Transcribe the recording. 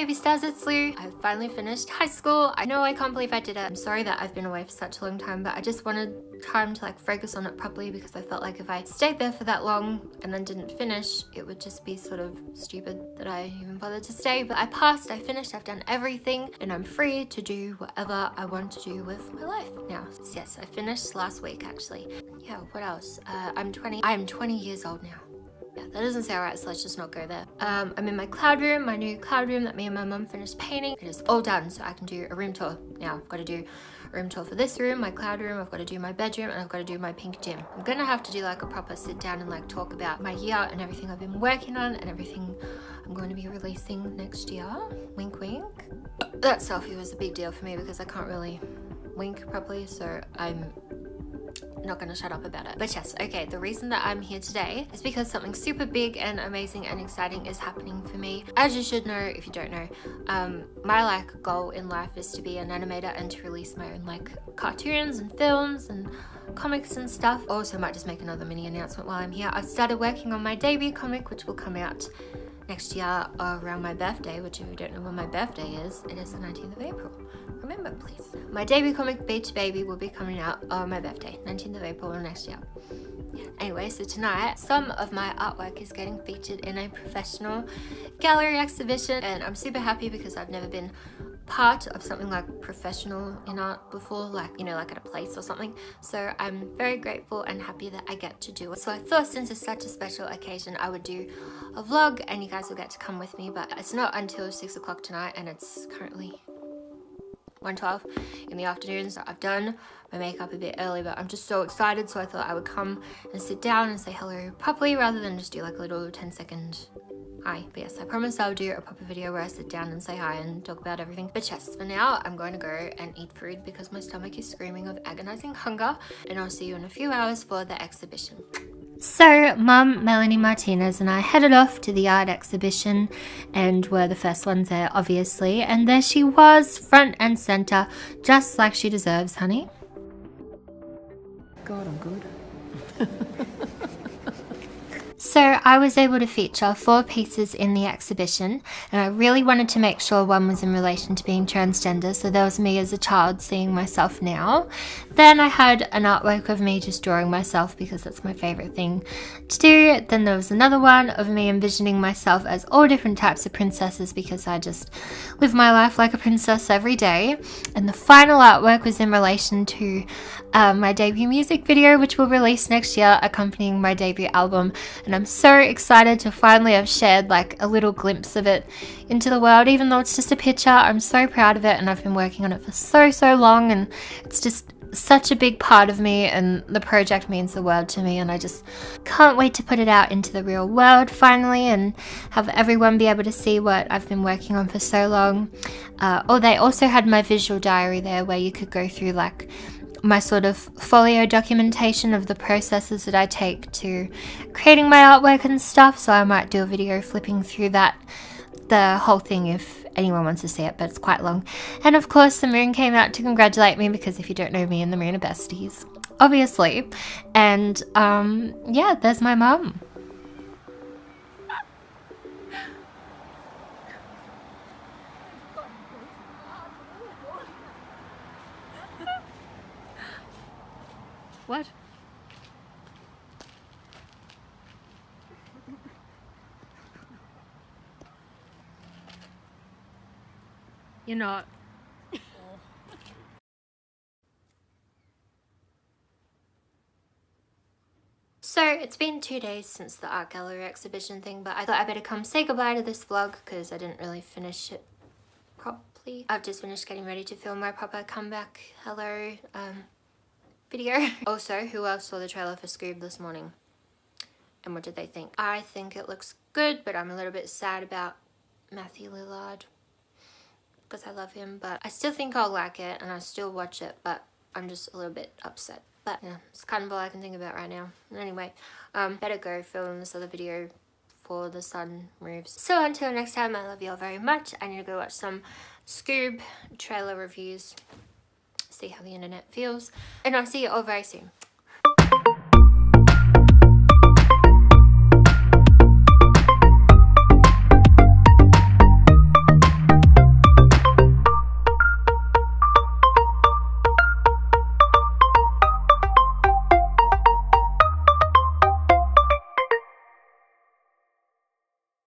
Slew. I finally finished high school. I know I can't believe I did it. I'm sorry that I've been away for such a long time, but I just wanted time to like focus on it properly because I felt like if I stayed there for that long and then didn't finish, it would just be sort of stupid that I even bothered to stay. But I passed, I finished, I've done everything and I'm free to do whatever I want to do with my life now. Yes, I finished last week actually. Yeah, what else? Uh, I'm 20, I'm 20 years old now. Yeah, that doesn't sound right, so let's just not go there. Um, I'm in my cloud room, my new cloud room that me and my mum finished painting. It is all done, so I can do a room tour. Now, I've got to do a room tour for this room, my cloud room, I've got to do my bedroom, and I've got to do my pink gym. I'm gonna have to do like a proper sit down and like talk about my year and everything I've been working on and everything I'm going to be releasing next year. Wink, wink. That selfie was a big deal for me because I can't really wink properly, so I'm not gonna shut up about it. But yes, okay, the reason that I'm here today is because something super big and amazing and exciting is happening for me. As you should know, if you don't know, um, my like goal in life is to be an animator and to release my own like cartoons and films and comics and stuff. Also I might just make another mini announcement while I'm here. I've started working on my debut comic, which will come out next year uh, around my birthday, which if you don't know when my birthday is, it is the 19th of April. Remember, please. My debut comic, Beach Baby, will be coming out on my birthday, 19th of April next year. Anyway, so tonight, some of my artwork is getting featured in a professional gallery exhibition, and I'm super happy because I've never been part of something like professional in art before, like, you know, like at a place or something. So I'm very grateful and happy that I get to do it. So I thought since it's such a special occasion, I would do a vlog and you guys will get to come with me, but it's not until six o'clock tonight and it's currently 1.12 in the afternoon. So I've done my makeup a bit early, but I'm just so excited. So I thought I would come and sit down and say hello properly rather than just do like a little 10 second hi. But yes, I promise I'll do a proper video where I sit down and say hi and talk about everything. But yes, for now, I'm going to go and eat food because my stomach is screaming of agonizing hunger. And I'll see you in a few hours for the exhibition. So, Mum, Melanie Martinez, and I headed off to the art exhibition and were the first ones there, obviously. And there she was, front and center, just like she deserves, honey. God, I'm good. So I was able to feature four pieces in the exhibition and I really wanted to make sure one was in relation to being transgender. So there was me as a child seeing myself now. Then I had an artwork of me just drawing myself because that's my favorite thing to do. Then there was another one of me envisioning myself as all different types of princesses because I just live my life like a princess every day. And the final artwork was in relation to uh, my debut music video which will release next year accompanying my debut album and I'm so excited to finally have shared like a little glimpse of it into the world even though it's just a picture I'm so proud of it and I've been working on it for so so long and it's just such a big part of me and the project means the world to me and I just can't wait to put it out into the real world finally and have everyone be able to see what I've been working on for so long. Uh, oh, they also had my visual diary there where you could go through like my sort of folio documentation of the processes that I take to creating my artwork and stuff. So I might do a video flipping through that, the whole thing if anyone wants to see it, but it's quite long. And of course, the moon came out to congratulate me because if you don't know me and the moon are besties, obviously. And um, yeah, there's my mum. What? You're not. So it's been two days since the art gallery exhibition thing, but I thought I better come say goodbye to this vlog because I didn't really finish it properly. I've just finished getting ready to film my proper comeback hello um, video. also, who else saw the trailer for Scoob this morning? And what did they think? I think it looks good, but I'm a little bit sad about Matthew Lillard because I love him, but I still think I'll like it and I still watch it, but I'm just a little bit upset. But yeah, it's kind of all I can think about right now. Anyway, um, better go film this other video before the sun moves. So until next time, I love you all very much. I need to go watch some Scoob trailer reviews, see how the internet feels, and I'll see you all very soon.